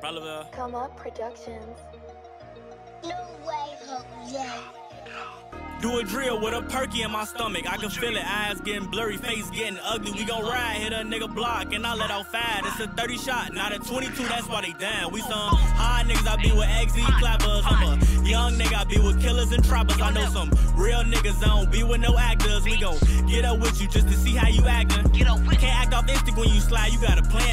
Probably will. Come Up Productions. No way, Jose. Do a drill with a perky in my stomach. I can feel it. Eyes getting blurry, face getting ugly. We gon' ride, hit a nigga block, and I let out five. It's a 30 shot, not a 22. That's why they down. We some high niggas. I be with XZ clappers. I'm a young nigga. I be with killers and trappers. I know some real niggas. I don't be with no actors. We gon' get up with you just to see how you actin'. Can't act off instinct when you slide. You gotta plan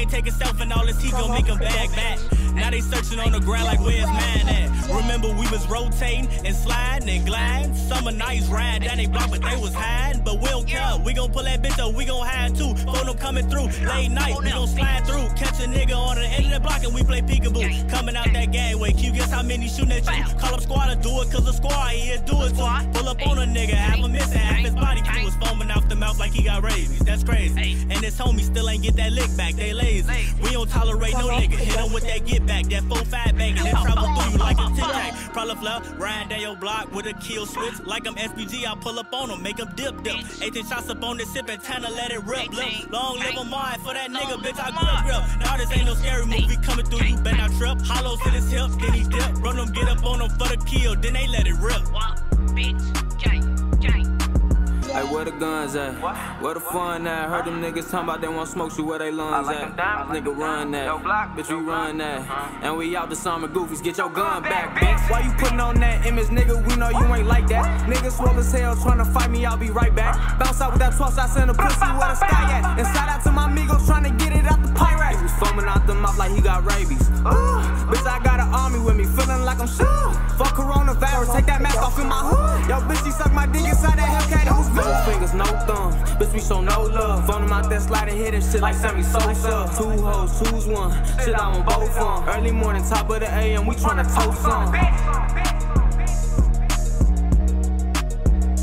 Can't take a self and all this heat gon' make him bag back. Now they searching on the ground like where's man at? Remember we was rotating and sliding and gliding. Summer nights riding down they block, but they was hiding. But we don't care. We gon' pull that bitch up. We gon' hide too. Phone them coming through. Late night, we gon' slide through. Catch a nigga on the end of the block and we play peekaboo. Coming out that gangway. Q guess how many shooting at you? Call up squad to do it, cause the squad here do it too. Pull up on a nigga, have him missing. Half his body fluid was foaming off the mouth like he got rabies. That's crazy. And his homie still ain't get that lick back. They lazy. We don't tolerate no nigga. Hit him with that get back. That 4-5 bang and then travel through you like a tic tac. Probably flow, ride down your block with a kill switch. Like I'm SPG, I pull up on him, make him dip dip. 18 shots up on the sip and time to let it rip. Look, long live a mind for that nigga, bitch. I grip grip. Now this ain't no scary movie coming through, you better not trip. Hollow to his hip, then he dip. Run them, get up on him for the kill, then they let it rip. Hey, where the guns at? Where the fun at? Heard them niggas talking about they want smoke you where they lungs at. Nigga run that. Yo, block. Bitch, we run that. And we out the summer goofies, get your gun back, bitch. Why you putting on that image, nigga? We know you ain't like that. Niggas swole as hell trying to fight me, I'll be right back. Bounce out with that 12 shots in the pussy where the sky at. And shout out to my amigos trying to get it out the pirate. He was foaming out the mouth like he got rabies. Ooh, bitch, I got an army with me, feeling like I'm sure. Fuck coronavirus, take that mask off in my hood. Yo, bitch, you suck my dick we show no love. Phone him out there sliding, hitting shit like Sammy Sosa. Two hoes, choose one. Shit, I want both of 'em. Early morning, top of the AM, we tryna toast some.